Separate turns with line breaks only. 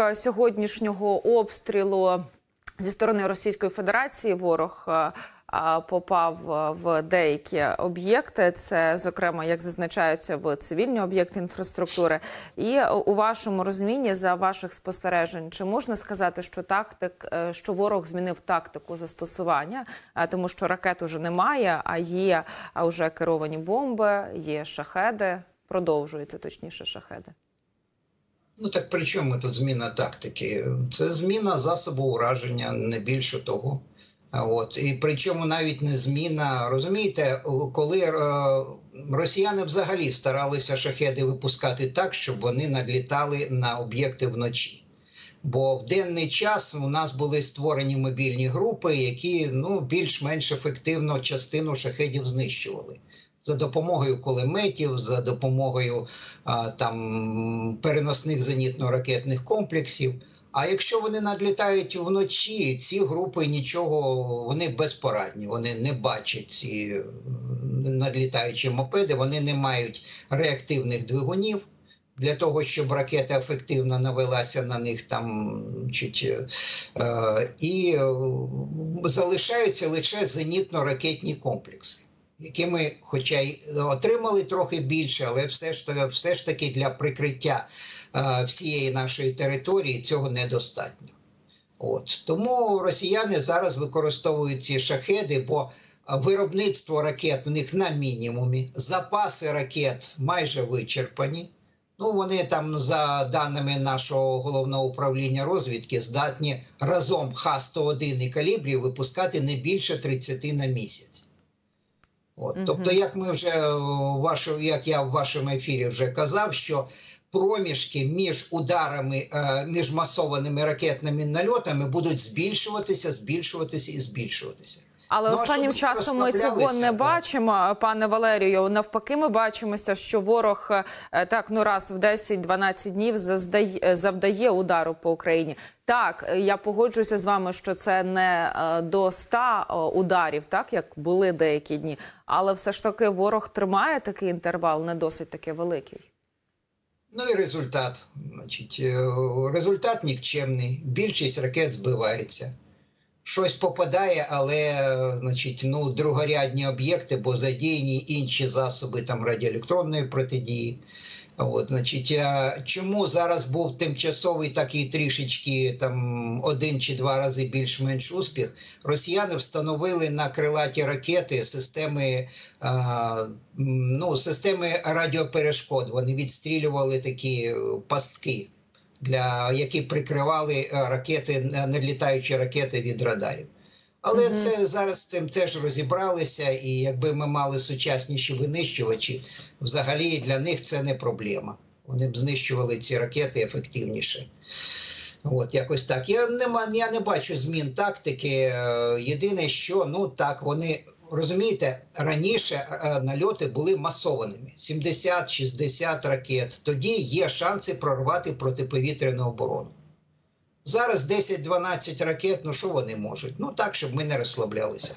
е, сьогоднішнього обстрілу зі сторони Російської Федерації ворог е, попав е, в деякі об'єкти. Це, зокрема, як зазначається в цивільні об'єкти інфраструктури. І е, у вашому розумінні за ваших спостережень, чи можна сказати, що тактик, е, що ворог змінив тактику застосування, Е, тому що ракет уже немає, а є вже керовані бомби, є шахеди. Продовжуються точніше шахеди.
Ну так при чому тут зміна тактики? Це зміна засобу ураження, не більше того. От і причому навіть не зміна. Розумієте, коли е, росіяни взагалі старалися шахеди випускати так, щоб вони надлітали на об'єкти вночі. Бо в денний час у нас були створені мобільні групи, які ну більш-менш ефективно частину шахедів знищували за допомогою кулеметів, за допомогою а, там переносних зенітно-ракетних комплексів. А якщо вони надлітають вночі, ці групи нічого, вони безпорадні, вони не бачать ці е, надлітаючі мопеди, вони не мають реактивних двигунів. Для того щоб ракета ефективно навелася на них там чуть, е, і е, залишаються лише зенітно-ракетні комплекси, які ми, хоча й отримали трохи більше, але все ж все ж таки для прикриття е, всієї нашої території цього недостатньо. От тому росіяни зараз використовують ці шахеди, бо виробництво ракет у них на мінімумі, запаси ракет майже вичерпані. Ну, вони там, за даними нашого головного управління розвідки, здатні разом Х-101 і калібрів випускати не більше 30 на місяць. От. Тобто, як ми вже е, вашу, як я в вашому ефірі вже казав, що проміжки між ударами, е, між масованими ракетними нальотами будуть збільшуватися, збільшуватися і збільшуватися.
Але
Ну,
останнім часом ми цього не
да.
бачимо, пане Валерію. Навпаки, ми бачимося, що ворог е, так ну раз в 10-12 днів завдає удару по Україні. Так, я погоджуюся з вами, що це не е, до 100 е, ударів, так як були деякі дні, але все ж таки ворог тримає такий інтервал, не досить таки великий.
Ну і результат. Значить, результат нікчемний. Більшість ракет збивається. Щось попадає, але значить, ну, другорядні об'єкти, бо задіяні інші засоби там радіоелектронної протидії. От, значить, а чому зараз був тимчасовий такий трішечки там один чи два рази більш-менш успіх? Росіяни встановили на крилаті ракети системи, а, ну, системи радіоперешкод. Вони відстрілювали такі пастки, для які прикривали е, ракети, е, надлітаючі ракети від радарів. Але
Мгм.
це зараз з цим теж розібралися, і якби ми мали сучасніші винищувачі, взагалі для них це не проблема. Вони б знищували ці ракети ефективніше. От якось так. Я не, я не бачу змін тактики. Е, Єдине, що ну так, вони розумієте, раніше е, нальоти були масованими: 70-60 ракет. Тоді є шанси прорвати протиповітряну оборону. Зараз 10-12 ракет, ну що вони можуть? Ну так, щоб ми не розслаблялися.